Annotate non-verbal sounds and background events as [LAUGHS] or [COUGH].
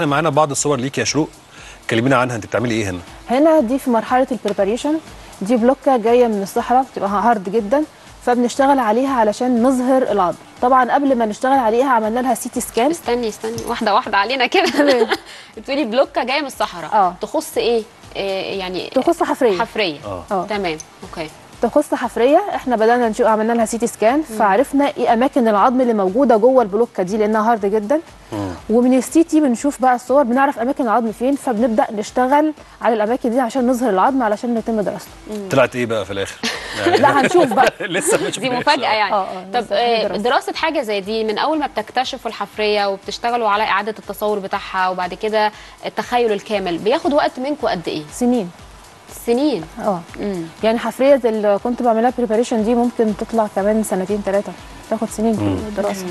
إحنا معانا بعض الصور ليك يا شروق. كلمينا عنها انت بتعملي إيه هنا؟ هنا دي في مرحلة ال preparation دي بلوكه جاية من الصحراء بتبقى hard جدا. فبنشتغل عليها علشان نظهر العظم طبعا قبل ما نشتغل عليها عملنا لها CT scan استني استني. واحدة واحدة علينا كده. [LAUGHS] بتقولي بلوكه جاية من الصحراء. آه. تخص إيه؟ إيه يعني؟ تخص حفرية. حفرية. آه. آه. تمام. okay. تخص حفرية إحنا بدأنا نشوف عملنا لها CT scan فعرفنا إيه أماكن العظم اللي موجودة جوه البلوكة دي لأنها hard جدا. ومن ال CT بنشوف بقى الصور بنعرف أماكن العظم فين فبنبدأ نشتغل على الأماكن دي عشان نظهر العظم علشان يتم دراسته. طلعت إيه بقى في الآخر؟ يعني [LAUGHS] لا هنشوف بقى. [LAUGHS] لسه مش دي مفاجأة يعني. آه، آه، طب آه، دراسة. دراسة حاجة زي دي من أول ما بتكتشفوا الحفرية وبتشتغلوا على إعادة التصور بتاعها وبعد كده التخيل الكامل بياخد وقت منكم قد إيه؟ سنين. سنين. آه. يعني حفرية اللي كنت بعملها preparation دي ممكن تطلع كمان سنتين ثلاثة تاخد سنين في الدراسه